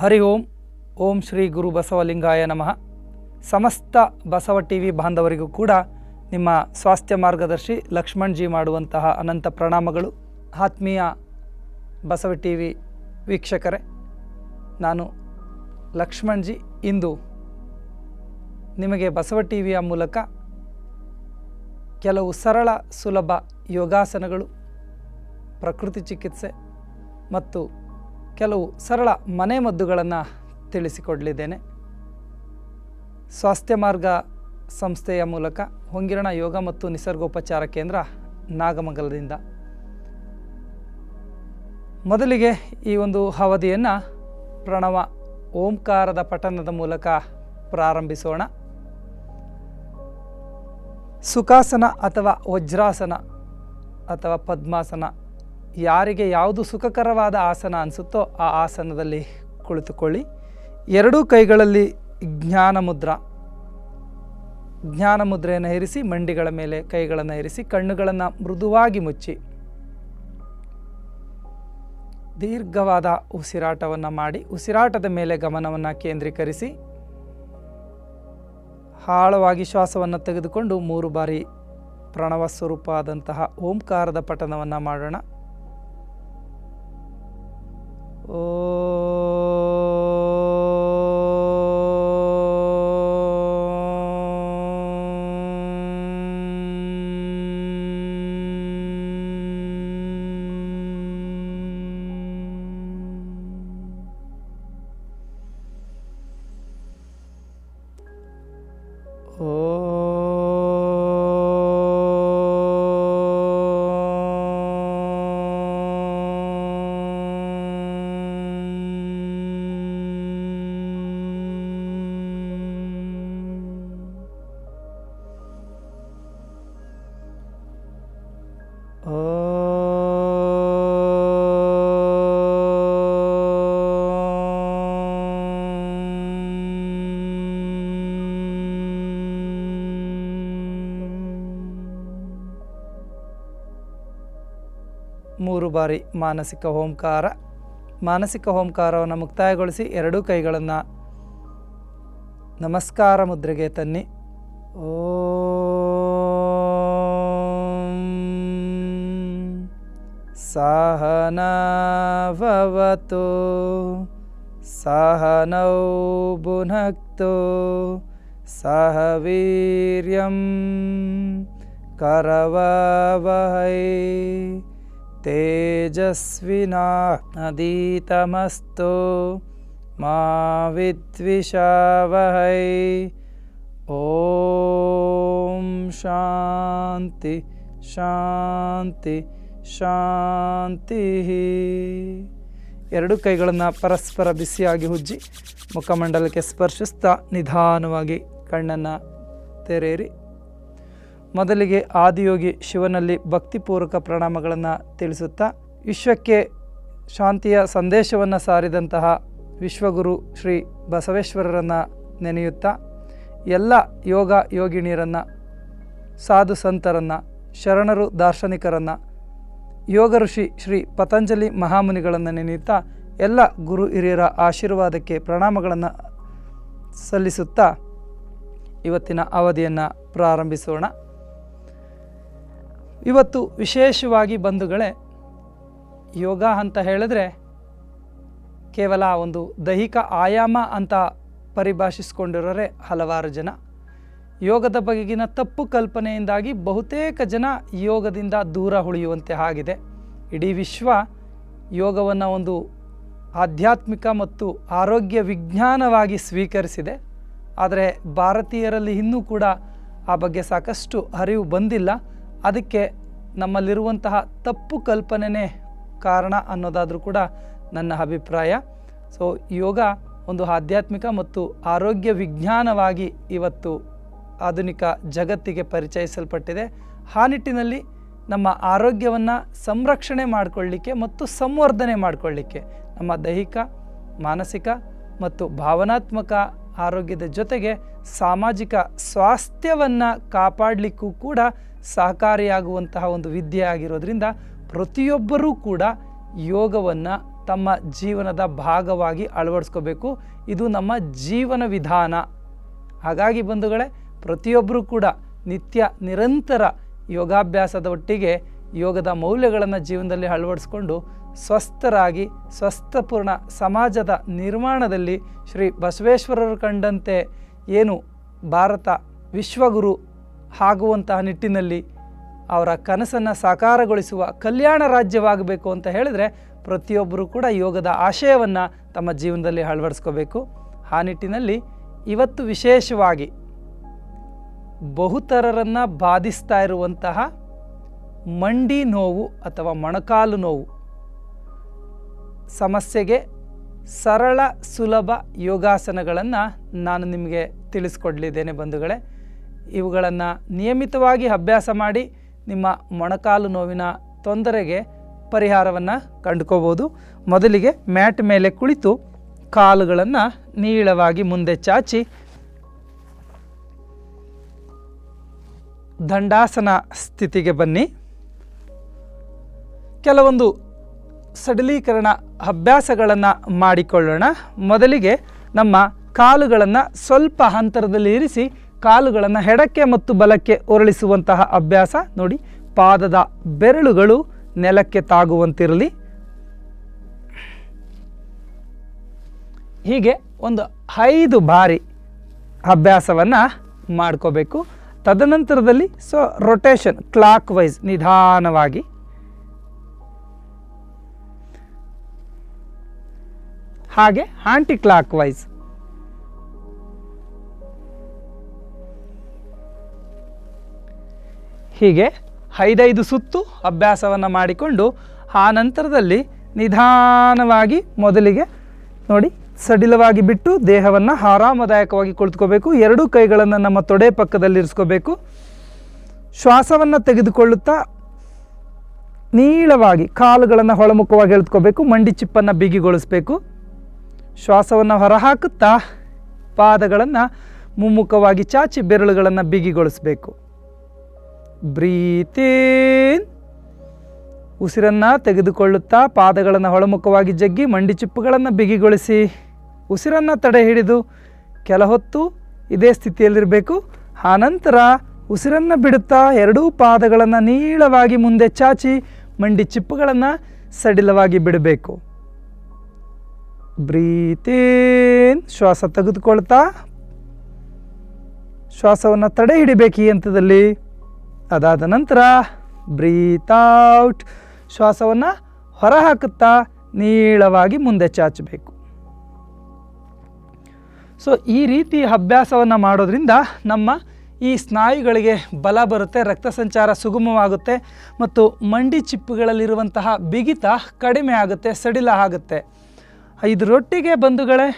ಹರಿ ಓಂ ಓಂ ಶ್ರೀ ಗುರು ಬಸವಲಿಂಗಾಯ ನಮಃ. ಸಮಸ್ತ Basava T V ಬಾಂಧವರಿಗೂ ಕೂಡ ನಿಮ್ಮ ಸ್ವಾಸ್ಥ್ಯ ಮಾರ್ಗದರ್ಶಿ ಲಕ್ಷ್ಮಣ್ ಜಿ ಮಾಡುವಂತಹ ಅನಂತ ಪ್ರಣಾಮಗಳು. ಆತ್ಮೀಯ ಬಸವ ಟಿ ವಿ ವೀಕ್ಷಕರೇ, ನಾನು ಲಕ್ಷ್ಮಣ್ ಜಿ ಇಂದು ನಿಮಗೆ ಬಸವ ಟಿ ವಿಯ ಮೂಲಕ ಕೆಲವು ಸರಳ ಸುಲಭ ಯೋಗಾಸನಗಳು, ಪ್ರಕೃತಿ ಚಿಕಿತ್ಸೆ ಮತ್ತು ಕೆಲವು ಸರಳ ಮನೆಮದ್ದುಗಳನ್ನು ತಿಳಿಸಿಕೊಡಲಿದ್ದೇನೆ. ಸ್ವಾಸ್ಥ್ಯ ಮಾರ್ಗ ಸಂಸ್ಥೆಯ ಮೂಲಕ ಹೊಂಗಿರಣ ಯೋಗ ಮತ್ತು ನಿಸರ್ಗೋಪಚಾರ ಕೇಂದ್ರ ನಾಗಮಂಗಲದಿಂದ. ಮೊದಲಿಗೆ ಈ ಒಂದು ಅವಧಿಯನ್ನು ಪ್ರಣವ ಓಂಕಾರದ ಪಠನದ ಮೂಲಕ ಪ್ರಾರಂಭಿಸೋಣ. ಸುಖಾಸನ ಅಥವಾ ವಜ್ರಾಸನ ಅಥವಾ ಪದ್ಮಾಸನ ಯಾರಿಗೆ ಯಾವುದು ಸುಖಕರವಾದ ಆಸನ ಅನಿಸುತ್ತೋ ಆ ಆಸನದಲ್ಲಿ ಕುಳಿತುಕೊಳ್ಳಿ. ಎರಡೂ ಕೈಗಳಲ್ಲಿ ಜ್ಞಾನ ಮುದ್ರ. ಜ್ಞಾನ ಮುದ್ರೆಯನ್ನು ಇರಿಸಿ, ಮಂಡಿಗಳ ಮೇಲೆ ಕೈಗಳನ್ನು ಇರಿಸಿ, ಕಣ್ಣುಗಳನ್ನು ಮೃದುವಾಗಿ ಮುಚ್ಚಿ. ದೀರ್ಘವಾದ ಉಸಿರಾಟವನ್ನು ಮಾಡಿ, ಉಸಿರಾಟದ ಮೇಲೆ ಗಮನವನ್ನು ಕೇಂದ್ರೀಕರಿಸಿ, ಆಳವಾಗಿ ಶ್ವಾಸವನ್ನು ತೆಗೆದುಕೊಂಡು ಮೂರು ಬಾರಿ ಪ್ರಣವ ಸ್ವರೂಪ ಆದಂತಹ ಓಂಕಾರದ ಪಠನವನ್ನು ಮಾಡೋಣ. Oh. ಮೂರು ಬಾರಿ ಮಾನಸಿಕ ಓಂಕಾರ. ಮಾನಸಿಕ ಓಂಕಾರವನ್ನು ಮುಕ್ತಾಯಗೊಳಿಸಿ ಎರಡೂ ಕೈಗಳನ್ನು ನಮಸ್ಕಾರ ಮುದ್ರೆಗೆ ತನ್ನಿ. ಓ ಸಹನವತು ಸಹನೌ ಬುನಕ್ತು ಸಹ ವೀರ್ಯಂ ಕರವವಹೈ. तेजस्विनाधीतमस्तु मा विद्विषावहै ॐ ಶಾಂತಿ ಶಾಂತಿ ಶಾಂತಿ ಎರಡು ಕೈಗಳನ್ನು ಪರಸ್ಪರ ಬಿಸಿಯಾಗಿ ಉಜ್ಜಿ ಮುಖಮಂಡಲಕ್ಕೆ ಸ್ಪರ್ಶಿಸ್ತಾ ನಿಧಾನವಾಗಿ ಕಣ್ಣನ್ನು ತೆರೆಯಿರಿ ಮೊದಲಿಗೆ ಆದಿಯೋಗಿ ಶಿವನಲ್ಲಿ ಭಕ್ತಿಪೂರ್ವಕ ಪ್ರಣಾಮಗಳನ್ನು ತಿಳಿಸುತ್ತಾ ವಿಶ್ವಕ್ಕೆ ಶಾಂತಿಯ ಸಂದೇಶವನ್ನು ಸಾರಿದಂತಹ ವಿಶ್ವಗುರು ಶ್ರೀ ಬಸವೇಶ್ವರರನ್ನು ನೆನೆಯುತ್ತಾ ಎಲ್ಲ ಯೋಗ ಯೋಗಿಣಿಯರನ್ನು ಸಾಧು ಸಂತರನ್ನು, ಶರಣರು ದಾರ್ಶನಿಕರನ್ನು, ಯೋಗ ಋಷಿ ಶ್ರೀ ಪತಂಜಲಿ ಮಹಾಮುನಿಗಳನ್ನು ನೆನೆಯುತ್ತಾ ಎಲ್ಲ ಗುರು ಹಿರಿಯರ ಆಶೀರ್ವಾದಕ್ಕೆ ಪ್ರಣಾಮಗಳನ್ನು ಸಲ್ಲಿಸುತ್ತಾ ಇವತ್ತಿನ ಅವಧಿಯನ್ನು ಪ್ರಾರಂಭಿಸೋಣ. ಇವತ್ತು ವಿಶೇಷವಾಗಿ ಬಂಧುಗಳೇ, ಯೋಗ ಅಂತ ಹೇಳಿದ್ರೆ ಕೇವಲ ಒಂದು ದೈಹಿಕ ಆಯಾಮ ಅಂತ ಪರಿಭಾಷಿಸ್ಕೊಂಡಿರೋರೆ ಹಲವಾರು ಜನ. ಯೋಗದ ಬಗೆಗಿನ ತಪ್ಪು ಕಲ್ಪನೆಯಿಂದಾಗಿ ಬಹುತೇಕ ಜನ ಯೋಗದಿಂದ ದೂರ ಉಳಿಯುವಂತೆ ಆಗಿದೆ. ಇಡೀ ವಿಶ್ವ ಯೋಗವನ್ನು ಒಂದು ಆಧ್ಯಾತ್ಮಿಕ ಮತ್ತು ಆರೋಗ್ಯ ವಿಜ್ಞಾನವಾಗಿ ಸ್ವೀಕರಿಸಿದೆ. ಆದರೆ ಭಾರತೀಯರಲ್ಲಿ ಇನ್ನೂ ಕೂಡ ಆ ಬಗ್ಗೆ ಸಾಕಷ್ಟು ಅರಿವು ಬಂದಿಲ್ಲ. ಅದಕ್ಕೆ ನಮ್ಮಲ್ಲಿರುವಂತಹ ತಪ್ಪು ಕಲ್ಪನೆನೇ ಕಾರಣ ಅನ್ನೋದಾದರೂ ಕೂಡ ನನ್ನ ಅಭಿಪ್ರಾಯ. ಸೊ ಯೋಗ ಒಂದು ಆಧ್ಯಾತ್ಮಿಕ ಮತ್ತು ಆರೋಗ್ಯ ವಿಜ್ಞಾನವಾಗಿ ಇವತ್ತು ಆಧುನಿಕ ಜಗತ್ತಿಗೆ ಪರಿಚಯಿಸಲ್ಪಟ್ಟಿದೆ. ಆ ನಿಟ್ಟಿನಲ್ಲಿ ನಮ್ಮ ಆರೋಗ್ಯವನ್ನು ಸಂರಕ್ಷಣೆ ಮಾಡಿಕೊಳ್ಳಿಕ್ಕೆ ಮತ್ತು ಸಂವರ್ಧನೆ ಮಾಡಿಕೊಳ್ಳಿಕ್ಕೆ ನಮ್ಮ ದೈಹಿಕ, ಮಾನಸಿಕ ಮತ್ತು ಭಾವನಾತ್ಮಕ ಆರೋಗ್ಯದ ಜೊತೆಗೆ ಸಾಮಾಜಿಕ ಸ್ವಾಸ್ಥ್ಯವನ್ನು ಕಾಪಾಡಲಿಕ್ಕೂ ಕೂಡ ಸಹಕಾರಿಯಾಗುವಂತಹ ಒಂದು ವಿದ್ಯೆ ಆಗಿರೋದ್ರಿಂದ ಪ್ರತಿಯೊಬ್ಬರೂ ಕೂಡ ಯೋಗವನ್ನು ತಮ್ಮ ಜೀವನದ ಭಾಗವಾಗಿ ಅಳವಡಿಸ್ಕೋಬೇಕು. ಇದು ನಮ್ಮ ಜೀವನ ವಿಧಾನ. ಹಾಗಾಗಿ ಬಂಧುಗಳೇ, ಪ್ರತಿಯೊಬ್ಬರೂ ಕೂಡ ನಿತ್ಯ ನಿರಂತರ ಯೋಗಾಭ್ಯಾಸದ ಒಟ್ಟಿಗೆ ಯೋಗದ ಮೌಲ್ಯಗಳನ್ನು ಜೀವನದಲ್ಲಿ ಅಳವಡಿಸ್ಕೊಂಡು ಸ್ವಸ್ಥರಾಗಿ, ಸ್ವಸ್ಥಪೂರ್ಣ ಸಮಾಜದ ನಿರ್ಮಾಣದಲ್ಲಿ ಶ್ರೀ ಬಸವೇಶ್ವರರು ಕಂಡಂತೆ ಏನು ಭಾರತ ವಿಶ್ವಗುರು ಆಗುವಂತಹ ನಿಟ್ಟಿನಲ್ಲಿ ಅವರ ಕನಸನ್ನು ಸಾಕಾರಗೊಳಿಸುವ ಕಲ್ಯಾಣ ರಾಜ್ಯವಾಗಬೇಕು ಅಂತ ಹೇಳಿದರೆ ಪ್ರತಿಯೊಬ್ಬರು ಕೂಡ ಯೋಗದ ಆಶಯವನ್ನು ತಮ್ಮ ಜೀವನದಲ್ಲಿ ಅಳವಡಿಸ್ಕೋಬೇಕು. ಆ ನಿಟ್ಟಿನಲ್ಲಿ ಇವತ್ತು ವಿಶೇಷವಾಗಿ ಬಹುತರರನ್ನು ಬಾಧಿಸ್ತಾ ಇರುವಂತಹ ಮಂಡಿ ನೋವು ಅಥವಾ ಮೊಣಕಾಲು ನೋವು ಸಮಸ್ಯೆಗೆ ಸರಳ ಸುಲಭ ಯೋಗಾಸನಗಳನ್ನು ನಾನು ನಿಮಗೆ ತಿಳಿಸ್ಕೊಡ್ಲಿದ್ದೇನೆ ಬಂಧುಗಳೇ. ಇವುಗಳನ್ನು ನಿಯಮಿತವಾಗಿ ಅಭ್ಯಾಸ ಮಾಡಿ ನಿಮ್ಮ ಮೊಣಕಾಲು ನೋವಿನ ತೊಂದರೆಗೆ ಪರಿಹಾರವನ್ನು ಕಂಡುಕೋಬೋದು. ಮೊದಲಿಗೆ ಮ್ಯಾಟ್ ಮೇಲೆ ಕುಳಿತು ಕಾಲುಗಳನ್ನು ನೀಳವಾಗಿ ಮುಂದೆ ಚಾಚಿ ದಂಡಾಸನ ಸ್ಥಿತಿಗೆ ಬನ್ನಿ. ಕೆಲವೊಂದು ಸಡಿಲೀಕರಣ ಅಭ್ಯಾಸಗಳನ್ನು ಮಾಡಿಕೊಳ್ಳೋಣ. ಮೊದಲಿಗೆ ನಮ್ಮ ಕಾಲುಗಳನ್ನು ಸ್ವಲ್ಪ ಅಂತರದಲ್ಲಿ ಇರಿಸಿ ಕಾಲುಗಳನ್ನು ಎಡಕ್ಕೆ ಮತ್ತು ಬಲಕ್ಕೆ ಒರಳಿಸುವಂತಹ ಅಭ್ಯಾಸ ನೋಡಿ, ಪಾದದ ಬೆರಳುಗಳು ನೆಲಕ್ಕೆ ತಾಗುವಂತಿರಲಿ. ಹೀಗೆ ಒಂದು ಐದು ಬಾರಿ ಅಭ್ಯಾಸವನ್ನು ಮಾಡ್ಕೋಬೇಕು. ತದನಂತರದಲ್ಲಿ ಸೊ ರೊಟೇಷನ್ ಕ್ಲಾಕ್ ವೈಸ್ ನಿಧಾನವಾಗಿ. ಹಾಗೆ ಆಂಟಿ ಕ್ಲಾಕ್ ವೈಸ್ ಹೀಗೆ ಐದೈದು ಸುತ್ತು ಅಭ್ಯಾಸವನ್ನು ಮಾಡಿಕೊಂಡು ಆ ನಂತರದಲ್ಲಿ ನಿಧಾನವಾಗಿ ಮೊದಲಿಗೆ ನೋಡಿ ಸಡಿಲವಾಗಿ ಬಿಟ್ಟು ದೇಹವನ್ನು ಆರಾಮದಾಯಕವಾಗಿ ಕುಳಿತುಕೋಬೇಕು. ಎರಡೂ ಕೈಗಳನ್ನು ನಮ್ಮ ತೊಡೆ ಪಕ್ಕದಲ್ಲಿ ಇರಿಸ್ಕೋಬೇಕು. ಶ್ವಾಸವನ್ನು ತೆಗೆದುಕೊಳ್ಳುತ್ತಾ ನೀಳವಾಗಿ ಕಾಲುಗಳನ್ನು ಹೊಳಮುಖವಾಗಿ ಎಳೆದುಕೋಬೇಕು. ಮಂಡಿ ಚಿಪ್ಪನ್ನು ಬಿಗಿಗೊಳಿಸಬೇಕು. ಶ್ವಾಸವನ್ನು ಹೊರಹಾಕುತ್ತಾ ಪಾದಗಳನ್ನು ಮುಮ್ಮುಖವಾಗಿ ಚಾಚಿ ಬೆರಳುಗಳನ್ನು ಬಿಗಿಗೊಳಿಸಬೇಕು. ಬ್ರೀತೇನ್ ಉಸಿರನ್ನು ತೆಗೆದುಕೊಳ್ಳುತ್ತಾ ಪಾದಗಳನ್ನು ಹೊಳಮುಖವಾಗಿ ಜಗ್ಗಿ ಮಂಡಿ ಚಿಪ್ಪುಗಳನ್ನು ಬಿಗಿಗೊಳಿಸಿ. ಉಸಿರನ್ನು ತಡೆ ಹಿಡಿದು ಕೆಲ ಹೊತ್ತು ಇದೇ ಸ್ಥಿತಿಯಲ್ಲಿರಬೇಕು. ಆನಂತರ ಉಸಿರನ್ನು ಬಿಡುತ್ತಾ ಎರಡೂ ಪಾದಗಳನ್ನು ನೀಳವಾಗಿ ಮುಂದೆ ಚಾಚಿ ಮಂಡಿ ಚಿಪ್ಪುಗಳನ್ನು ಸಡಿಲವಾಗಿ ಬಿಡಬೇಕು. ಬ್ರೀತೇನ್ ಶ್ವಾಸ ತೆಗೆದುಕೊಳ್ತಾ. ಶ್ವಾಸವನ್ನು ತಡೆ ಹಿಡಿಬೇಕು ಈ ಹಂತದಲ್ಲಿ ಅದಾದ ನಂತರ ಬ್ರೀತ್ ಔಟ್ ಶ್ವಾಸವನ್ನು ಹೊರಹಾಕುತ್ತಾ ನೀಳವಾಗಿ ಮುಂದೆ ಚಾಚಬೇಕು. ಸೊ ಈ ರೀತಿ ಅಭ್ಯಾಸವನ್ನು ಮಾಡೋದ್ರಿಂದ ನಮ್ಮ ಈ ಸ್ನಾಯುಗಳಿಗೆ ಬಲ ಬರುತ್ತೆ, ರಕ್ತ ಸಂಚಾರ ಸುಗಮವಾಗುತ್ತೆ ಮತ್ತು ಮಂಡಿ ಚಿಪ್ಪುಗಳಲ್ಲಿರುವಂತಹ ಬಿಗಿತ ಕಡಿಮೆ ಆಗುತ್ತೆ, ಸಡಿಲ ಆಗುತ್ತೆ. ಇದರೊಟ್ಟಿಗೆ ಬಂಧುಗಳೇ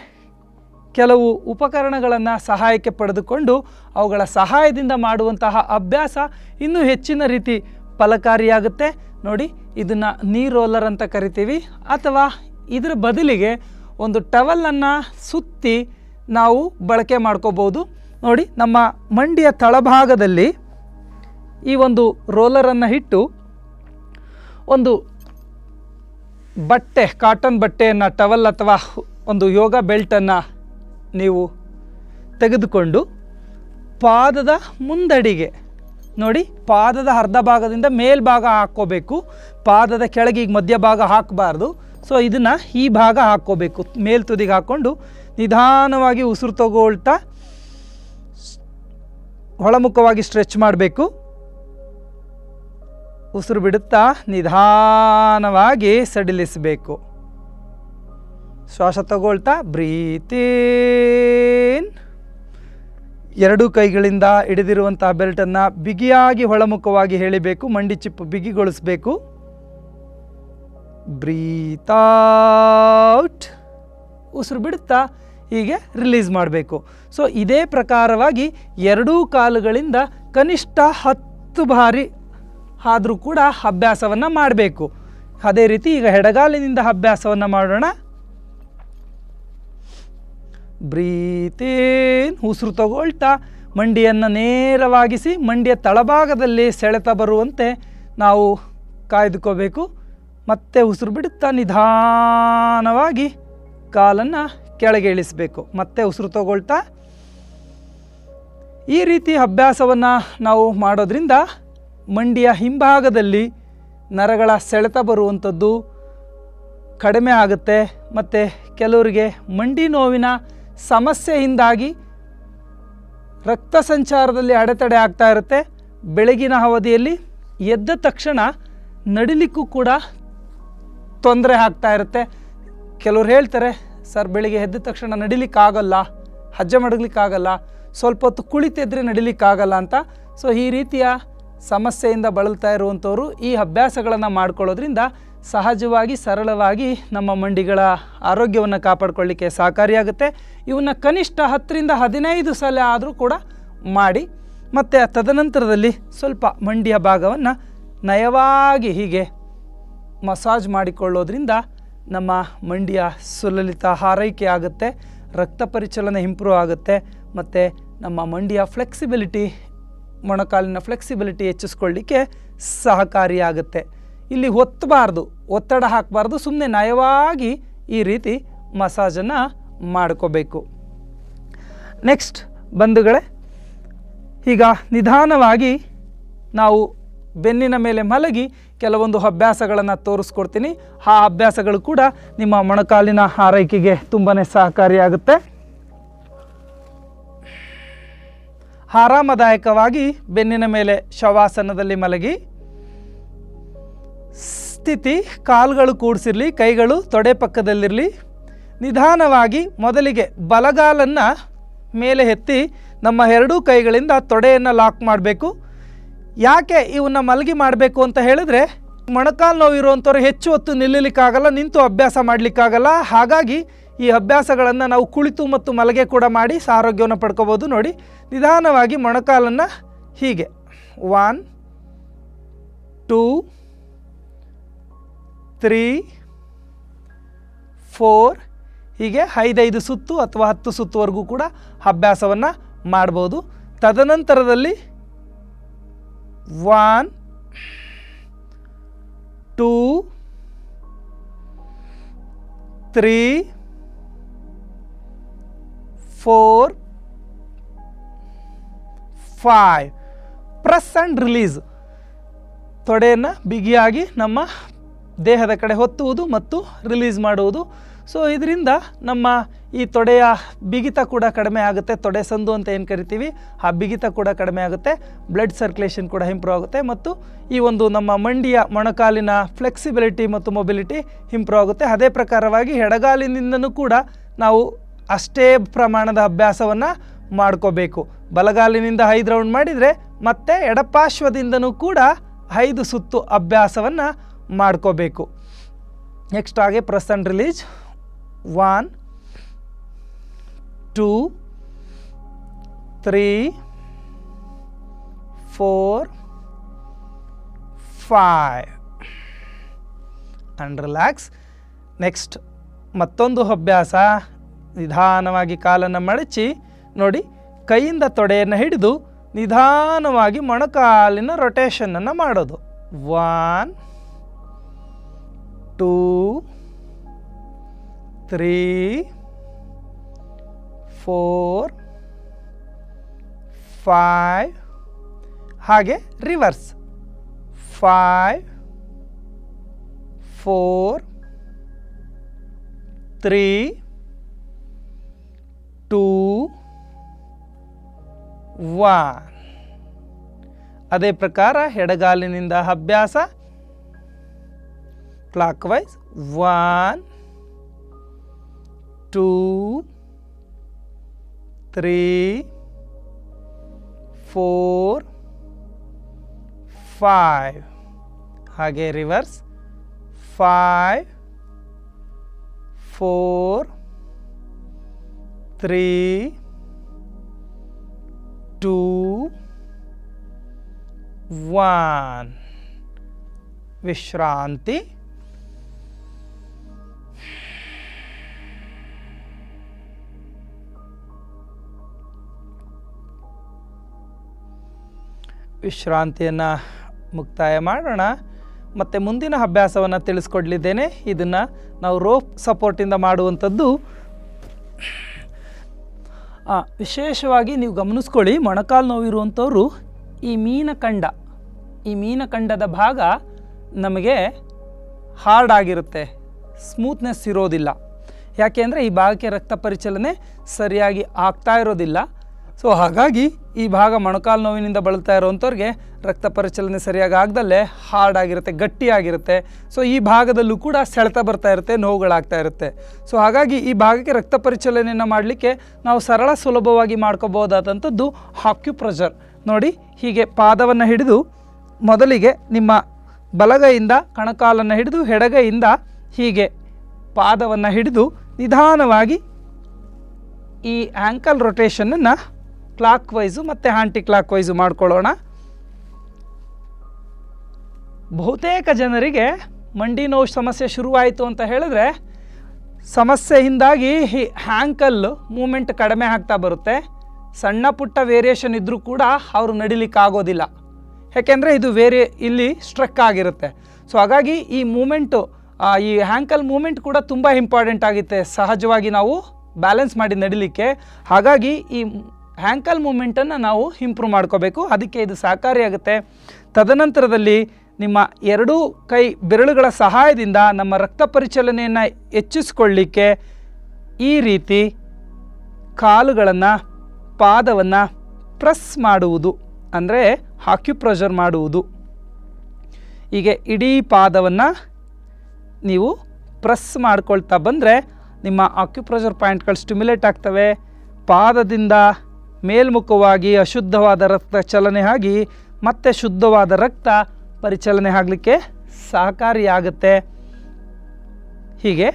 ಕೆಲವು ಉಪಕರಣಗಳನ್ನು ಸಹಾಯಕ್ಕೆ ಪಡೆದುಕೊಂಡು ಅವುಗಳ ಸಹಾಯದಿಂದ ಮಾಡುವಂತಹ ಅಭ್ಯಾಸ ಇನ್ನೂ ಹೆಚ್ಚಿನ ರೀತಿ ಫಲಕಾರಿಯಾಗುತ್ತೆ. ನೋಡಿ, ಇದನ್ನು ನೀ ರೋಲರ್ ಅಂತ ಕರಿತೀವಿ. ಅಥವಾ ಇದರ ಬದಲಿಗೆ ಒಂದು ಟವಲನ್ನು ಸುತ್ತಿ ನಾವು ಬಳಕೆ ಮಾಡ್ಕೋಬೋದು ನೋಡಿ, ನಮ್ಮ ಮಂಡಿಯ ತಳಭಾಗದಲ್ಲಿ ಈ ಒಂದು ರೋಲರನ್ನು ಇಟ್ಟು ಒಂದು ಬಟ್ಟೆ, ಕಾಟನ್ ಬಟ್ಟೆಯನ್ನು, ಟವಲ್ ಅಥವಾ ಒಂದು ಯೋಗ ಬೆಲ್ಟನ್ನು ನೀವು ತೆಗೆದುಕೊಂಡು ಪಾದದ ಮುಂದಡಿಗೆ, ನೋಡಿ, ಪಾದದ ಅರ್ಧ ಭಾಗದಿಂದ ಮೇಲ್ಭಾಗ ಹಾಕ್ಕೋಬೇಕು. ಪಾದದ ಕೆಳಗೆ ಈಗ ಮಧ್ಯಭಾಗ ಹಾಕಬಾರ್ದು. ಸೊ ಇದನ್ನು ಈ ಭಾಗ ಹಾಕ್ಕೋಬೇಕು. ಮೇಲ್ ತುದಿಗೆ ಹಾಕ್ಕೊಂಡು ನಿಧಾನವಾಗಿ ಉಸಿರು ತಗೊಳ್ತಾ ಒಳಮುಖವಾಗಿ ಸ್ಟ್ರೆಚ್ ಮಾಡಬೇಕು. ಉಸಿರು ಬಿಡುತ್ತಾ ನಿಧಾನವಾಗಿ ಸಡಿಲಿಸಬೇಕು. ಶ್ವಾಸ ತಗೊಳ್ತಾ ಬ್ರೀತೀನ್. ಎರಡೂ ಕೈಗಳಿಂದ ಹಿಡಿದಿರುವಂಥ ಬೆಲ್ಟನ್ನು ಬಿಗಿಯಾಗಿ ಒಳಮುಖವಾಗಿ ಹೇಳಿಬೇಕು, ಮಂಡಿ ಚಿಪ್ಪು ಬಿಗಿಗೊಳಿಸಬೇಕು. ಬ್ರೀತೌಟ್ ಉಸಿರು ಬಿಡುತ್ತಾ ಹೀಗೆ ರಿಲೀಸ್ ಮಾಡಬೇಕು. ಸೊ, ಇದೇ ಪ್ರಕಾರವಾಗಿ ಎರಡೂ ಕಾಲುಗಳಿಂದ ಕನಿಷ್ಠ ಹತ್ತು ಬಾರಿ ಆದರೂ ಕೂಡ ಅಭ್ಯಾಸವನ್ನು ಮಾಡಬೇಕು. ಅದೇ ರೀತಿ ಈಗ ಎಡಗಾಲಿನಿಂದ ಅಭ್ಯಾಸವನ್ನು ಮಾಡೋಣ. ಬ್ರೀತೇನ್ ಉಸಿರು ತಗೊಳ್ತಾ ಮಂಡಿಯನ್ನು ನೇರವಾಗಿಸಿ ಮಂಡಿಯ ತಳಭಾಗದಲ್ಲಿ ಸೆಳೆತ ಬರುವಂತೆ ನಾವು ಕಾಯ್ದುಕೋಬೇಕು. ಮತ್ತೆ ಉಸಿರು ಬಿಡುತ್ತಾ ನಿಧಾನವಾಗಿ ಕಾಲನ್ನು ಕೆಳಗೆ ಇಳಿಸಬೇಕು. ಮತ್ತೆ ಉಸಿರು ತಗೊಳ್ತಾ ಈ ರೀತಿ ಅಭ್ಯಾಸವನ್ನು ನಾವು ಮಾಡೋದ್ರಿಂದ ಮಂಡಿಯ ಹಿಂಭಾಗದಲ್ಲಿ ನರಗಳ ಸೆಳೆತ ಬರುವಂಥದ್ದು ಕಡಿಮೆ ಆಗುತ್ತೆ. ಮತ್ತು ಕೆಲವರಿಗೆ ಮಂಡಿ ನೋವಿನ ಸಮಸ್ಯೆಯಿಂದಾಗಿ ರಕ್ತ ಸಂಚಾರದಲ್ಲಿ ಅಡೆತಡೆ ಆಗ್ತಾ ಇರುತ್ತೆ. ಬೆಳಗಿನ ಅವಧಿಯಲ್ಲಿ ಎದ್ದ ತಕ್ಷಣ ನಡಿಲಿಕ್ಕೂ ಕೂಡ ತೊಂದರೆ ಆಗ್ತಾ ಇರುತ್ತೆ. ಕೆಲವ್ರು ಹೇಳ್ತಾರೆ, ಸರ್, ಬೆಳಿಗ್ಗೆ ಎದ್ದ ತಕ್ಷಣ ನಡಿಲಿಕ್ಕಾಗಲ್ಲ, ಹಜ್ಜೆ ಮಡಗ್ಲಿಕ್ಕಾಗಲ್ಲ ಸ್ವಲ್ಪ ಹೊತ್ತು ಕುಳಿತಿದ್ರೆ ನಡಿಲಿಕ್ಕಾಗಲ್ಲ ಅಂತ. ಸೊ ಈ ರೀತಿಯ ಸಮಸ್ಯೆಯಿಂದ ಬಳಲ್ತಾ ಇರುವಂಥವ್ರು ಈ ಅಭ್ಯಾಸಗಳನ್ನು ಮಾಡ್ಕೊಳ್ಳೋದ್ರಿಂದ ಸಹಜವಾಗಿ ಸರಳವಾಗಿ ನಮ್ಮ ಮಂಡಿಗಳ ಆರೋಗ್ಯವನ್ನು ಕಾಪಾಡ್ಕೊಳ್ಳಿಕ್ಕೆ ಸಹಕಾರಿಯಾಗುತ್ತೆ. ಇವನ್ನ ಕನಿಷ್ಠ ಹತ್ತರಿಂದ ಹದಿನೈದು ಸಲ ಆದರೂ ಕೂಡ ಮಾಡಿ, ಮತ್ತು ತದನಂತರದಲ್ಲಿ ಸ್ವಲ್ಪ ಮಂಡಿಯ ಭಾಗವನ್ನು ನಯವಾಗಿ ಹೀಗೆ ಮಸಾಜ್ ಮಾಡಿಕೊಳ್ಳೋದ್ರಿಂದ ನಮ್ಮ ಮಂಡಿಯ ಸುಲಲಿತ ಹಾರೈಕೆ ಆಗುತ್ತೆ, ರಕ್ತ ಪರಿಚಲನೆ ಇಂಪ್ರೂವ್ ಆಗುತ್ತೆ, ಮತ್ತು ನಮ್ಮ ಮಂಡಿಯ ಫ್ಲೆಕ್ಸಿಬಿಲಿಟಿ, ಮೊಣಕಾಲಿನ ಫ್ಲೆಕ್ಸಿಬಿಲಿಟಿ ಹೆಚ್ಚಿಸ್ಕೊಳ್ಳಿಕ್ಕೆ ಸಹಕಾರಿಯಾಗುತ್ತೆ. ಇಲ್ಲಿ ಒತ್ತಬಾರ್ದು ಒತ್ತಡ ಹಾಕಬಾರ್ದು ಸುಮ್ಮನೆ ನಯವಾಗಿ ಈ ರೀತಿ ಮಸಾಜನ್ನು ಮಾಡ್ಕೋಬೇಕು. ನೆಕ್ಸ್ಟ್ ಬಂಧುಗಳೇ, ಈಗ ನಿಧಾನವಾಗಿ ನಾವು ಬೆನ್ನಿನ ಮೇಲೆ ಮಲಗಿ ಕೆಲವೊಂದು ಅಭ್ಯಾಸಗಳನ್ನು ತೋರಿಸ್ಕೊಡ್ತೀನಿ. ಆ ಅಭ್ಯಾಸಗಳು ಕೂಡ ನಿಮ್ಮ ಮೊಣಕಾಲಿನ ಆರೈಕೆಗೆ ತುಂಬಾ ಸಹಕಾರಿಯಾಗುತ್ತೆ. ಆರಾಮದಾಯಕವಾಗಿ ಬೆನ್ನಿನ ಮೇಲೆ ಶವಾಸನದಲ್ಲಿ ಮಲಗಿ, ಸ್ಥಿತಿ ಕಾಲುಗಳು ಕೂಡಿಸಿರಲಿ, ಕೈಗಳು ತೊಡೆ ಪಕ್ಕದಲ್ಲಿರಲಿ ನಿಧಾನವಾಗಿ ಮೊದಲಿಗೆ ಬಲಗಾಲನ್ನು ಮೇಲೆ ಎತ್ತಿ ನಮ್ಮ ಎರಡೂ ಕೈಗಳಿಂದ ತೊಡೆಯನ್ನು ಲಾಕ್ ಮಾಡಬೇಕು. ಯಾಕೆ ಇವನ್ನ ಮಲಗಿ ಮಾಡಬೇಕು ಅಂತ ಹೇಳಿದ್ರೆ ಮೊಣಕಾಲು ನೋವು ಇರುವಂಥವ್ರು ಹೆಚ್ಚು ಹೊತ್ತು ನಿಲ್ಲಲಿಕ್ಕಾಗಲ್ಲ, ನಿಂತು ಅಭ್ಯಾಸ ಮಾಡಲಿಕ್ಕಾಗಲ್ಲ. ಹಾಗಾಗಿ ಈ ಅಭ್ಯಾಸಗಳನ್ನು ನಾವು ಕುಳಿತು ಮತ್ತು ಮಲಗೆ ಕೂಡ ಮಾಡಿ ಆರೋಗ್ಯವನ್ನು ಪಡ್ಕೋಬೋದು ನೋಡಿ. ನಿಧಾನವಾಗಿ ಮೊಣಕಾಲನ್ನು ಹೀಗೆ. ಒನ್, ಟೂ, ತ್ರೀ, ಫೋರ್ ಹೀಗೆ ಐದೈದು ಸುತ್ತು ಅಥವಾ ಹತ್ತು ಸುತ್ತುವರೆಗೂ ಕೂಡ ಅಭ್ಯಾಸವನ್ನು ಮಾಡ್ಬೋದು. ತದನಂತರದಲ್ಲಿ one two three four five press and release ತೊಡೆಯನ್ನು ಬಿಗಿಯಾಗಿ ನಮ್ಮ ದೇಹದ ಕಡೆ ಹೊತ್ತುವುದು ಮತ್ತು ರಿಲೀಸ್ ಮಾಡುವುದು. ಸೊ ಇದರಿಂದ ನಮ್ಮ ಈ ತೊಡೆಯ ಬಿಗಿತ ಕೂಡ ಕಡಿಮೆ ಆಗುತ್ತೆ. ತೊಡೆ ಸಂದು ಅಂತ ಏನು ಕರಿತೀವಿ? ಆ ಬಿಗಿತ ಕೂಡ ಕಡಿಮೆ ಆಗುತ್ತೆ. ಬ್ಲಡ್ ಸರ್ಕ್ಯುಲೇಷನ್ ಕೂಡ ಇಂಪ್ರೂವ್ ಆಗುತ್ತೆ ಮತ್ತು ಈ ಒಂದು ನಮ್ಮ ಮಂಡಿಯ ಮೊಣಕಾಲಿನ ಫ್ಲೆಕ್ಸಿಬಿಲಿಟಿ ಮತ್ತು ಮೊಬಿಲಿಟಿ ಇಂಪ್ರೂವ್ ಆಗುತ್ತೆ. ಅದೇ ಪ್ರಕಾರವಾಗಿ ಎಡಗಾಲಿನಿಂದನೂ ಕೂಡ ನಾವು ಅಷ್ಟೇ ಪ್ರಮಾಣದ ಅಭ್ಯಾಸವನ್ನು ಮಾಡ್ಕೋಬೇಕು. ಬಲಗಾಲಿನಿಂದ ಐದು ರೌಂಡ್ ಮಾಡಿದರೆ ಮತ್ತೆ ಎಡಪಾರ್ಶ್ವದಿಂದನೂ ಕೂಡ ಐದು ಸುತ್ತು ಅಭ್ಯಾಸವನ್ನು ಮಾಡ್ಕೋಬೇಕು. ನೆಕ್ಸ್ಟ್ ಹಾಗೆ press and release 1 2 3 4 5 and relax next ಮತ್ತೊಂದು ಅಭ್ಯಾಸ. ನಿಧಾನವಾಗಿ ಕಾಲನ್ನು ಮಡಚಿ, ನೋಡಿ, ಕೈಯಿಂದ ತೊಡೆಯನ್ನು ಹಿಡಿದು, ನಿಧಾನವಾಗಿ ಮೊಣಕಾಲಿನ ರೊಟೇಷನನ್ನು ಮಾಡೋದು. One two three four five ಹಾಗೆ reverse five four three two one ಅದೇ ಪ್ರಕಾರ ಎಡಗಾಲಿನಿಂದ ಅಭ್ಯಾಸ clockwise one two three four five ಹಾಗೆ reverse five four three two one ವಿಶ್ರಾಂತಿ ವಿಶ್ರಾಂತಿಯನ್ನು ಮುಕ್ತಾಯ ಮಾಡೋಣ. ಮತ್ತು ಮುಂದಿನ ಅಭ್ಯಾಸವನ್ನು ತಿಳಿಸ್ಕೊಡ್ಲಿದ್ದೇನೆ. ಇದನ್ನು ನಾವು ರೋಪ್ ಸಪೋರ್ಟಿಂದ ಮಾಡುವಂಥದ್ದು. ವಿಶೇಷವಾಗಿ ನೀವು ಗಮನಿಸ್ಕೊಳ್ಳಿ, ಮೊಣಕಾಲು ನೋವಿರುವಂಥವ್ರು ಈ ಮೀನಖಂಡ ಈ ಮೀನಖಂಡದ ಭಾಗ ನಮಗೆ ಹಾರ್ಡ್ ಆಗಿರುತ್ತೆ ಸ್ಮೂತ್ನೆಸ್ ಇರೋದಿಲ್ಲ. ಯಾಕೆ ಅಂದರೆ ಈ ಭಾಗಕ್ಕೆ ರಕ್ತ ಪರಿಚಲನೆ ಸರಿಯಾಗಿ ಆಗ್ತಾ ಇರೋದಿಲ್ಲ. ಸೊ ಹಾಗಾಗಿ ಈ ಭಾಗ ಮೊಣಕಾಲು ನೋವಿನಿಂದ ಬಳಲ್ತಾ ಇರೋವಂಥವ್ರಿಗೆ ರಕ್ತ ಪರಿಚಲನೆ ಸರಿಯಾಗಿ ಆಗದಲ್ಲೇ ಹಾರ್ಡ್ ಆಗಿರುತ್ತೆ ಗಟ್ಟಿಯಾಗಿರುತ್ತೆ. ಸೊ ಈ ಭಾಗದಲ್ಲೂ ಕೂಡ ಸೆಳೆತ ಬರ್ತಾ ಇರುತ್ತೆ, ನೋವುಗಳಾಗ್ತಾ ಇರುತ್ತೆ. ಸೊ ಹಾಗಾಗಿ ಈ ಭಾಗಕ್ಕೆ ರಕ್ತ ಪರಿಚಲನೆಯನ್ನು ಮಾಡಲಿಕ್ಕೆ ನಾವು ಸರಳ ಸುಲಭವಾಗಿ ಮಾಡ್ಕೋಬೋದಾದಂಥದ್ದು ಹಾಕ್ಯುಪ್ರೆಷರ್. ನೋಡಿ, ಹೀಗೆ ಪಾದವನ್ನು ಹಿಡಿದು ಮೊದಲಿಗೆ ನಿಮ್ಮ ಬಲಗೈಯಿಂದ, ಕಣಕಾಲನ್ನು ಹಿಡಿದು ಎಡಗೈಯಿಂದ ಹೀಗೆ ಪಾದವನ್ನು ಹಿಡಿದು ನಿಧಾನವಾಗಿ ಈ ಆ್ಯಂಕಲ್ ರೊಟೇಷನನ್ನು ಕ್ಲಾಕ್ ವೈಸು ಮತ್ತು ಆ್ಯಂಟಿ ಕ್ಲಾಕ್ ವೈಸು ಮಾಡ್ಕೊಳ್ಳೋಣ. ಬಹುತೇಕ ಜನರಿಗೆ ಮಂಡಿ ನೋವು ಸಮಸ್ಯೆ ಶುರುವಾಯಿತು ಅಂತ ಹೇಳಿದ್ರೆ ಸಮಸ್ಯೆಯಿಂದಾಗಿ ಈ ಹ್ಯಾಂಕಲ್ ಮೂಮೆಂಟ್ ಕಡಿಮೆ ಆಗ್ತಾ ಬರುತ್ತೆ. ಸಣ್ಣ ಪುಟ್ಟ ವೇರಿಯೇಷನ್ ಇದ್ದರೂ ಕೂಡ ಅವರು ನಡಿಲಿಕ್ಕಾಗೋದಿಲ್ಲ ಯಾಕೆಂದರೆ ಇದು ವೇರಿ ಇಲ್ಲಿ ಸ್ಟ್ರಕ್ ಆಗಿರುತ್ತೆ. ಸೊ ಹಾಗಾಗಿ ಈ ಮೂಮೆಂಟು ಈ ಹ್ಯಾಂಕಲ್ ಮೂಮೆಂಟ್ ಕೂಡ ತುಂಬ ಇಂಪಾರ್ಟೆಂಟ್ ಆಗುತ್ತೆ. ಸಹಜವಾಗಿ ನಾವು ಬ್ಯಾಲೆನ್ಸ್ ಮಾಡಿ ನಡಿಲಿಕ್ಕೆ. ಹಾಗಾಗಿ ಈ ಹ್ಯಾಂಕಲ್ ಮೂಮೆಂಟನ್ನು ನಾವು ಇಂಪ್ರೂವ್ ಮಾಡ್ಕೋಬೇಕು. ಅದಕ್ಕೆ ಇದು ಸಹಕಾರಿಯಾಗುತ್ತೆ ತದನಂತರದಲ್ಲಿ ನಿಮ್ಮ ಎರಡೂ ಕೈ ಬೆರಳುಗಳ ಸಹಾಯದಿಂದ ನಮ್ಮ ರಕ್ತ ಪರಿಚಲನೆಯನ್ನು ಹೆಚ್ಚಿಸ್ಕೊಳ್ಳಿಕ್ಕೆ ಈ ರೀತಿ ಕಾಲುಗಳನ್ನು, ಪಾದವನ್ನು ಪ್ರೆಸ್ ಮಾಡುವುದು, ಅಂದರೆ ಹಾಕ್ಯುಪ್ರೆಷರ್ ಮಾಡುವುದು. ಹೀಗೆ ಇಡೀ ಪಾದವನ್ನು ನೀವು ಪ್ರೆಸ್ ಮಾಡ್ಕೊಳ್ತಾ ಬಂದರೆ ನಿಮ್ಮ ಆಕ್ಯುಪ್ರೆಷರ್ ಪಾಯಿಂಟ್ಗಳು ಸ್ಟಿಮ್ಯುಲೇಟ್ ಆಗ್ತವೆ. ಪಾದದಿಂದ ಮೇಲ್ಮುಖವಾಗಿ ಅಶುದ್ಧವಾದ ರಕ್ತ ಚಲನೆ ಆಗಿ ಮತ್ತೆ ಶುದ್ಧವಾದ ರಕ್ತ ಪರಿಚಲನೆ ಆಗಲಿಕ್ಕೆ ಸಹಕಾರಿಯಾಗುತ್ತೆ. ಹೀಗೆ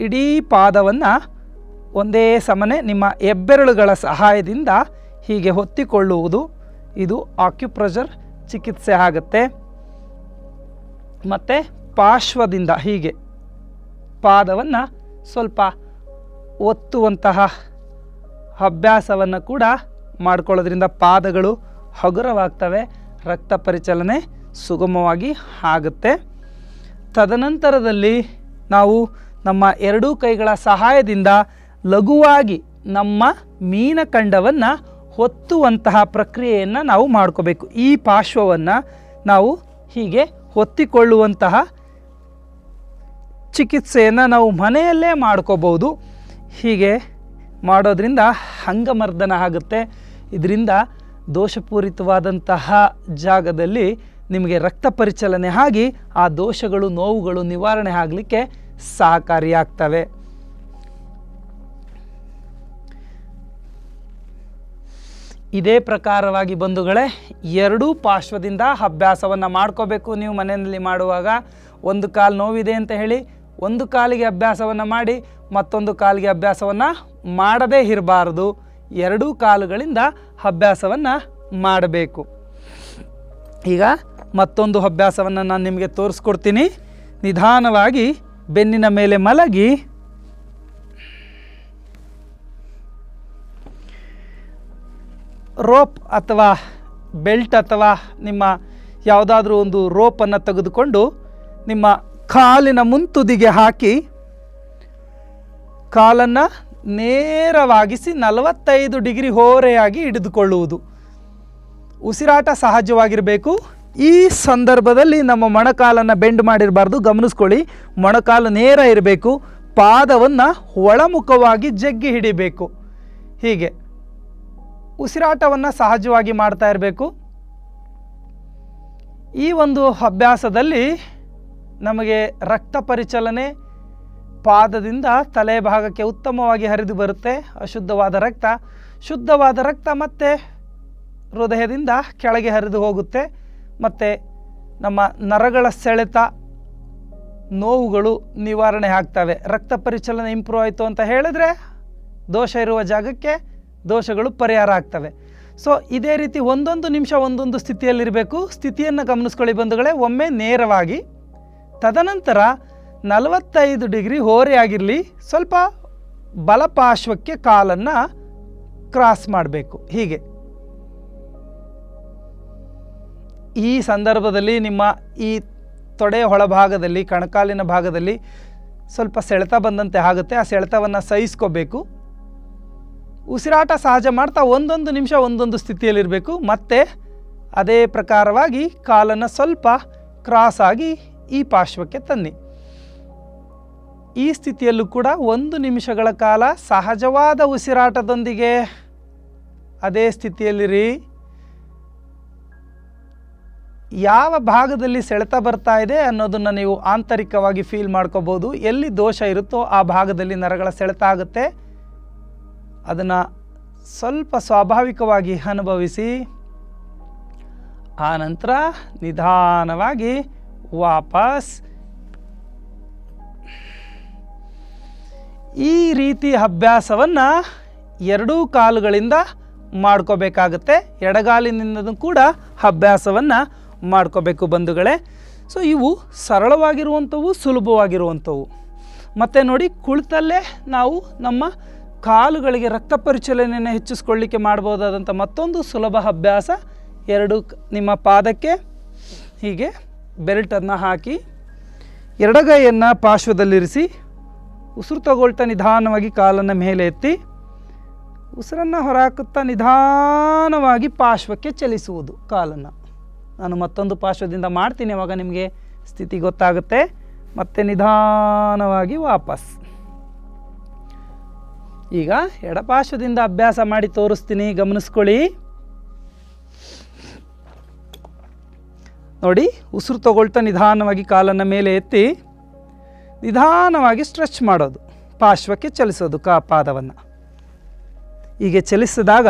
ಇಡೀ ಪಾದವನ್ನು ಒಂದೇ ಸಮನೆ ನಿಮ್ಮ ಹೆಬ್ಬೆರಳುಗಳ ಸಹಾಯದಿಂದ ಹೀಗೆ ಹೊತ್ತಿಕೊಳ್ಳುವುದು. ಇದು ಆಕ್ಯುಪ್ರೆಷರ್ ಚಿಕಿತ್ಸೆ ಆಗುತ್ತೆ. ಮತ್ತು ಪಾರ್ಶ್ವದಿಂದ ಹೀಗೆ ಪಾದವನ್ನು ಸ್ವಲ್ಪ ಒತ್ತುವಂತಹ ಅಭ್ಯಾಸವನ್ನು ಕೂಡ ಮಾಡ್ಕೊಳ್ಳೋದ್ರಿಂದ ಪಾದಗಳು ಹಗುರವಾಗ್ತವೆ, ರಕ್ತ ಪರಿಚಲನೆ ಸುಗಮವಾಗಿ ಆಗುತ್ತೆ. ತದನಂತರದಲ್ಲಿ ನಾವು ನಮ್ಮ ಎರಡೂ ಕೈಗಳ ಸಹಾಯದಿಂದ ಲಘುವಾಗಿ ನಮ್ಮ ಮೀನಖಂಡವನ್ನು ಹೊತ್ತುವಂತಹ ಪ್ರಕ್ರಿಯೆಯನ್ನು ನಾವು ಮಾಡ್ಕೋಬೇಕು. ಈ ಪಾರ್ಶ್ವವನ್ನು ನಾವು ಹೀಗೆ ಹೊತ್ತಿಕೊಳ್ಳುವಂತಹ ಚಿಕಿತ್ಸೆಯನ್ನು ನಾವು ಮನೆಯಲ್ಲೇ ಮಾಡ್ಕೋಬೋದು ಹೀಗೆ ಮಾಡೋದ್ರಿಂದ ಅಂಗಮರ್ದನ ಆಗುತ್ತೆ. ಇದರಿಂದ ದೋಷಪೂರಿತವಾದಂತಹ ಜಾಗದಲ್ಲಿ ನಿಮಗೆ ರಕ್ತ ಪರಿಚಲನೆ ಆಗಿ ಆ ದೋಷಗಳು, ನೋವುಗಳು ನಿವಾರಣೆ ಆಗಲಿಕ್ಕೆ ಸಹಕಾರಿಯಾಗ್ತವೆ. ಇದೇ ಪ್ರಕಾರವಾಗಿ ಬಂಧುಗಳೇ, ಎರಡೂ ಪಾರ್ಶ್ವದಿಂದ ಅಭ್ಯಾಸವನ್ನು ಮಾಡ್ಕೋಬೇಕು ನೀವು ಮನೆಯಲ್ಲಿ ಮಾಡುವಾಗ. ಒಂದು ಕಾಲು ನೋವಿದೆ ಅಂತ ಹೇಳಿ, ಒಂದು ಕಾಲಿಗೆ ಅಭ್ಯಾಸವನ್ನು ಮಾಡಿ ಮತ್ತೊಂದು ಕಾಲಿಗೆ ಅಭ್ಯಾಸವನ್ನು ಮಾಡದೇ ಇರಬಾರ್ದು. ಎರಡೂ ಕಾಲುಗಳಿಂದ ಅಭ್ಯಾಸವನ್ನು ಮಾಡಬೇಕು. ಈಗ ಮತ್ತೊಂದು ಅಭ್ಯಾಸವನ್ನು ನಾನು ನಿಮಗೆ ತೋರಿಸ್ಕೊಡ್ತೀನಿ. ನಿಧಾನವಾಗಿ ಬೆನ್ನಿನ ಮೇಲೆ ಮಲಗಿ. ರೋಪ್ ಅಥವಾ ಬೆಲ್ಟ್ ಅಥವಾ ನಿಮ್ಮ ಯಾವುದಾದ್ರೂ ಒಂದು ರೋಪನ್ನು ತೆಗೆದುಕೊಂಡು ನಿಮ್ಮ ಕಾಲಿನ ಮುಂತುದಿಗೆ ಹಾಕಿ ಕಾಲನ್ನು ನೇರವಾಗಿಸಿ ನಲವತ್ತೈದು ಡಿಗ್ರಿ ಹೋರೆಯಾಗಿ ಹಿಡಿದುಕೊಳ್ಳುವುದು. ಉಸಿರಾಟ ಸಹಜವಾಗಿರಬೇಕು. ಈ ಸಂದರ್ಭದಲ್ಲಿ ನಮ್ಮ ಮೊಣಕಾಲನ್ನು ಬೆಂಡ್ ಮಾಡಿರಬಾರ್ದು, ಗಮನಿಸ್ಕೊಳ್ಳಿ. ಮೊಣಕಾಲು ನೇರ ಇರಬೇಕು. ಪಾದವನ್ನು ಒಳಮುಖವಾಗಿ ಜಗ್ಗಿ ಹಿಡಿಬೇಕು. ಹೀಗೆ. ಉಸಿರಾಟವನ್ನು ಸಹಜವಾಗಿ ಮಾಡ್ತಾ ಇರಬೇಕು. ಈ ಒಂದು ಅಭ್ಯಾಸದಲ್ಲಿ ನಮಗೆ ರಕ್ತ ಪರಿಚಲನೆ ಪಾದದಿಂದ ತಲೆ ಭಾಗಕ್ಕೆ ಉತ್ತಮವಾಗಿ ಹರಿದು ಬರುತ್ತೆ. ಅಶುದ್ಧವಾದ ರಕ್ತ, ಶುದ್ಧವಾದ ರಕ್ತ ಮತ್ತೆ ಹೃದಯದಿಂದ ಕೆಳಗೆ ಹರಿದು ಹೋಗುತ್ತೆ. ಮತ್ತು ನಮ್ಮ ನರಗಳ ಸೆಳೆತ ನೋವುಗಳು ನಿವಾರಣೆ ಆಗ್ತವೆ. ರಕ್ತ ಪರಿಚಲನೆ ಇಂಪ್ರೂವ್ ಆಯಿತು ಅಂತ ಹೇಳಿದ್ರೆ ದೋಷ ಇರುವ ಜಾಗಕ್ಕೆ ದೋಷಗಳು ಪರಿಹಾರ ಆಗ್ತವೆ. ಸೊ ಇದೇ ರೀತಿ ಒಂದೊಂದು ನಿಮಿಷ ಒಂದೊಂದು ಸ್ಥಿತಿಯಲ್ಲಿರಬೇಕು. ಸ್ಥಿತಿಯನ್ನು ಗಮನಿಸ್ಕೊಳ್ಳಿ ಬಂಧುಗಳೇ. ಒಮ್ಮೆ ನೇರವಾಗಿ ತದನಂತರ ನಲವತ್ತೈದು ಡಿಗ್ರಿ ಹೋರೆಯಾಗಿರಲಿ ಸ್ವಲ್ಪ ಬಲಪಾರ್ಶ್ವಕ್ಕೆ ಕಾಲನ್ನು ಕ್ರಾಸ್ ಮಾಡಬೇಕು. ಹೀಗೆ. ಈ ಸಂದರ್ಭದಲ್ಲಿ ನಿಮ್ಮ ಈ ತೊಡೆ ಒಳಭಾಗದಲ್ಲಿ, ಕಣಕಾಲಿನ ಭಾಗದಲ್ಲಿ ಸ್ವಲ್ಪ ಸೆಳೆತ ಬಂದಂತೆ ಆಗುತ್ತೆ. ಆ ಸೆಳೆತವನ್ನು ಸಹಿಸ್ಕೋಬೇಕು. ಉಸಿರಾಟ ಸಹಜ ಮಾಡ್ತಾ ಒಂದೊಂದು ನಿಮಿಷ ಒಂದೊಂದು ಸ್ಥಿತಿಯಲ್ಲಿರಬೇಕು. ಮತ್ತೆ ಅದೇ ಪ್ರಕಾರವಾಗಿ ಕಾಲನ್ನು ಸ್ವಲ್ಪ ಕ್ರಾಸ್ ಆಗಿ ಈ ಪಾರ್ಶ್ವಕ್ಕೆ ತನ್ನಿ. ಈ ಸ್ಥಿತಿಯಲ್ಲೂ ಕೂಡ ಒಂದು ನಿಮಿಷಗಳ ಕಾಲ ಸಹಜವಾದ ಉಸಿರಾಟದೊಂದಿಗೆ ಅದೇ ಸ್ಥಿತಿಯಲ್ಲಿರಿ. ಯಾವ ಭಾಗದಲ್ಲಿ ಸೆಳೆತ ಬರ್ತಾ ಇದೆ ಅನ್ನೋದನ್ನು ನೀವು ಆಂತರಿಕವಾಗಿ ಫೀಲ್ ಮಾಡ್ಕೋಬೋದು. ಎಲ್ಲಿ ದೋಷ ಇರುತ್ತೋ ಆ ಭಾಗದಲ್ಲಿ ನರಗಳ ಸೆಳೆತ ಆಗುತ್ತೆ. ಅದನ್ನು ಸ್ವಲ್ಪ ಸ್ವಾಭಾವಿಕವಾಗಿ ಅನುಭವಿಸಿ. ಆ ನಂತರ ನಿಧಾನವಾಗಿ ವಾಪಸ್ ಈ ರೀತಿ ಅಭ್ಯಾಸವನ್ನು ಎರಡೂ ಕಾಲುಗಳಿಂದ ಮಾಡ್ಕೋಬೇಕಾಗತ್ತೆ. ಎಡಗಾಲಿನಿಂದ ಕೂಡ ಅಭ್ಯಾಸವನ್ನು ಮಾಡ್ಕೋಬೇಕು ಬಂಧುಗಳೇ. ಸೊ ಇವು ಸರಳವಾಗಿರುವಂಥವು, ಸುಲಭವಾಗಿರುವಂಥವು. ಮತ್ತು ನೋಡಿ, ಕುಳಿತಲ್ಲೇ ನಾವು ನಮ್ಮ ಕಾಲುಗಳಿಗೆ ರಕ್ತ ಪರಿಚಲನೆಯನ್ನು ಹೆಚ್ಚಿಸ್ಕೊಳ್ಳಿಕ್ಕೆ ಮಾಡ್ಬೋದಾದಂಥ ಮತ್ತೊಂದು ಸುಲಭ ಅಭ್ಯಾಸ, ಎರಡು ನಿಮ್ಮ ಪಾದಕ್ಕೆ ಹೀಗೆ ಬೆಲ್ಟನ್ನು ಹಾಕಿ ಎಡಗೈಯನ್ನು ಪಾರ್ಶ್ವದಲ್ಲಿರಿಸಿ ಉಸಿರು ತಗೊಳ್ತಾ ನಿಧಾನವಾಗಿ ಕಾಲನ್ನು ಮೇಲೆ ಎತ್ತಿ ಉಸಿರನ್ನು ಹೊರಹಾಕುತ್ತಾ ನಿಧಾನವಾಗಿ ಪಾರ್ಶ್ವಕ್ಕೆ ಚಲಿಸುವುದು ಕಾಲನ್ನು. ನಾನು ಮತ್ತೊಂದು ಪಾರ್ಶ್ವದಿಂದ ಮಾಡ್ತೀನಿ, ಅವಾಗ ನಿಮಗೆ ಸ್ಥಿತಿ ಗೊತ್ತಾಗುತ್ತೆ. ಮತ್ತೆ ನಿಧಾನವಾಗಿ ವಾಪಸ್. ಈಗ ಎಡಪಾರ್ಶ್ವದಿಂದ ಅಭ್ಯಾಸ ಮಾಡಿ ತೋರಿಸ್ತೀನಿ, ಗಮನಿಸ್ಕೊಳ್ಳಿ. ನೋಡಿ ಉಸಿರು ತಗೊಳ್ತಾ ನಿಧಾನವಾಗಿ ಕಾಲನ್ನು ಮೇಲೆ ಎತ್ತಿ ನಿಧಾನವಾಗಿ ಸ್ಟ್ರೆಚ್ ಮಾಡೋದು, ಪಾರ್ಶ್ವಕ್ಕೆ ಚಲಿಸೋದು ಕಾ ಪಾದವನ್ನು. ಹೀಗೆ ಚಲಿಸಿದಾಗ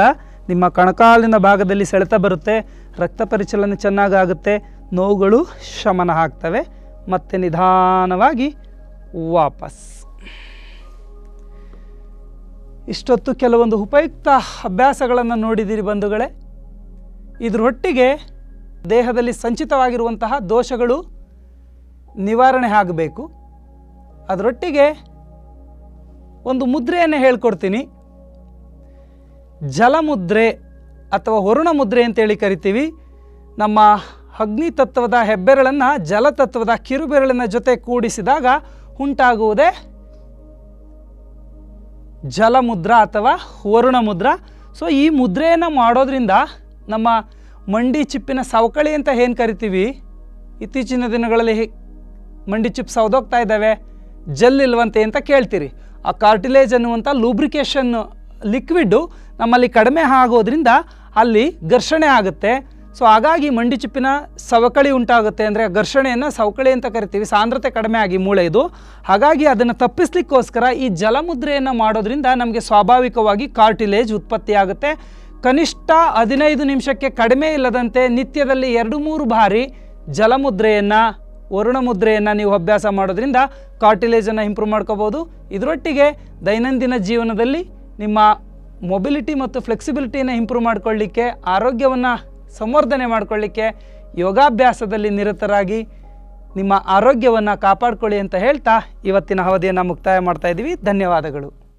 ನಿಮ್ಮ ಕಣಕಾಲಿನ ಭಾಗದಲ್ಲಿ ಸೆಳೆತ ಬರುತ್ತೆ, ರಕ್ತ ಪರಿಚಲನೆ ಚೆನ್ನಾಗಾಗುತ್ತೆ ನೋವುಗಳು ಶಮನ ಆಗ್ತವೆ, ಮತ್ತು ನಿಧಾನವಾಗಿ ವಾಪಸ್. ಇಷ್ಟೊತ್ತು ಕೆಲವೊಂದು ಉಪಯುಕ್ತ ಅಭ್ಯಾಸಗಳನ್ನು ನೋಡಿದ್ದೀರಿ ಬಂಧುಗಳೇ. ಇದರೊಟ್ಟಿಗೆ ದೇಹದಲ್ಲಿ ಸಂಚಿತವಾಗಿರುವಂತಹ ದೋಷಗಳು ನಿವಾರಣೆ ಆಗಬೇಕು. ಅದರೊಟ್ಟಿಗೆ ಒಂದು ಮುದ್ರೆಯನ್ನು ಹೇಳ್ಕೊಡ್ತೀನಿ. ಜಲಮುದ್ರೆ ಅಥವಾ ವರುಣ ಮುದ್ರೆ ಅಂತೇಳಿ ಕರಿತೀವಿ. ನಮ್ಮ ಅಗ್ನಿ ತತ್ವದ ಹೆಬ್ಬೆರಳನ್ನು ಜಲತತ್ವದ ಕಿರುಬೆರಳಿನ ಜೊತೆ ಕೂಡಿಸಿದಾಗ ಉಂಟಾಗುವುದೇ ಜಲಮುದ್ರ ಅಥವಾ ವರುಣ ಮುದ್ರ ಸೊ ಈ ಮುದ್ರೆಯನ್ನು ಮಾಡೋದ್ರಿಂದ ನಮ್ಮ ಮಂಡಿ ಚಿಪ್ಪಿನ ಸವಕಳಿ ಅಂತ ಏನು ಕರಿತೀವಿ? ಇತ್ತೀಚಿನ ದಿನಗಳಲ್ಲಿ ಮಂಡಿ ಚಿಪ್ಪು ಸೌದೋಗ್ತಾ ಇದ್ದಾವೆ. ಜೆಲ್ ಇಲ್ವಂತೆ ಅಂತ ಕೇಳ್ತೀರಿ. ಆ ಕಾರ್ಟಿಲೇಜ್ ಅನ್ನುವಂಥ ಲೂಬ್ರಿಕೇಷನ್ ಲಿಕ್ವಿಡ್ಡು ನಮ್ಮಲ್ಲಿ ಕಡಿಮೆ ಆಗೋದ್ರಿಂದ ಅಲ್ಲಿ ಘರ್ಷಣೆ ಆಗುತ್ತೆ. ಸೊ ಹಾಗಾಗಿ ಮಂಡಿ ಚಿಪ್ಪಿನ ಸವಕಳಿ ಉಂಟಾಗುತ್ತೆ ಅಂದರೆ ಘರ್ಷಣೆಯನ್ನು ಸವಕಳಿ ಅಂತ ಕರಿತೀವಿ. ಸಾಂದ್ರತೆ ಕಡಿಮೆ ಆಗಿ ಮೂಳೆದು ಹಾಗಾಗಿ ಅದನ್ನು ತಪ್ಪಿಸ್ಲಿಕ್ಕೋಸ್ಕರ ಈ ಜಲಮುದ್ರೆಯನ್ನು ಮಾಡೋದ್ರಿಂದ ನಮಗೆ ಸ್ವಾಭಾವಿಕವಾಗಿ ಕಾರ್ಟಿಲೇಜ್ ಉತ್ಪತ್ತಿಯಾಗುತ್ತೆ ಕನಿಷ್ಠ ಹದಿನೈದು ನಿಮಿಷಕ್ಕೆ ಕಡಿಮೆ ಇಲ್ಲದಂತೆ ನಿತ್ಯದಲ್ಲಿ ಎರಡು ಮೂರು ಬಾರಿ ಜಲಮುದ್ರೆಯನ್ನು ವರುಣ ಮುದ್ರೆಯನ್ನು ನೀವು ಅಭ್ಯಾಸ ಮಾಡೋದ್ರಿಂದ ಕಾರ್ಟಿಲೇಜನ್ನು ಇಂಪ್ರೂವ್ ಮಾಡ್ಕೋಬೋದು. ಇದರೊಟ್ಟಿಗೆ ದೈನಂದಿನ ಜೀವನದಲ್ಲಿ ನಿಮ್ಮ ಮೊಬಿಲಿಟಿ ಮತ್ತು ಫ್ಲೆಕ್ಸಿಬಿಲಿಟಿನ ಇಂಪ್ರೂವ್ ಮಾಡಿಕೊಳ್ಳಿಕ್ಕೆ, ಆರೋಗ್ಯವನ್ನು ಸಂವರ್ಧನೆ ಮಾಡಿಕೊಳ್ಳಿಕ್ಕೆ, ಯೋಗಾಭ್ಯಾಸದಲ್ಲಿ ನಿರತರಾಗಿ ನಿಮ್ಮ ಆರೋಗ್ಯವನ್ನು ಕಾಪಾಡಿಕೊಳ್ಳಿ ಅಂತ ಹೇಳ್ತಾ ಇವತ್ತಿನ ಅವಧಿಯನ್ನು ಮುಕ್ತಾಯ ಮಾಡ್ತಾ ಇದ್ದೀವಿ. ಧನ್ಯವಾದಗಳು.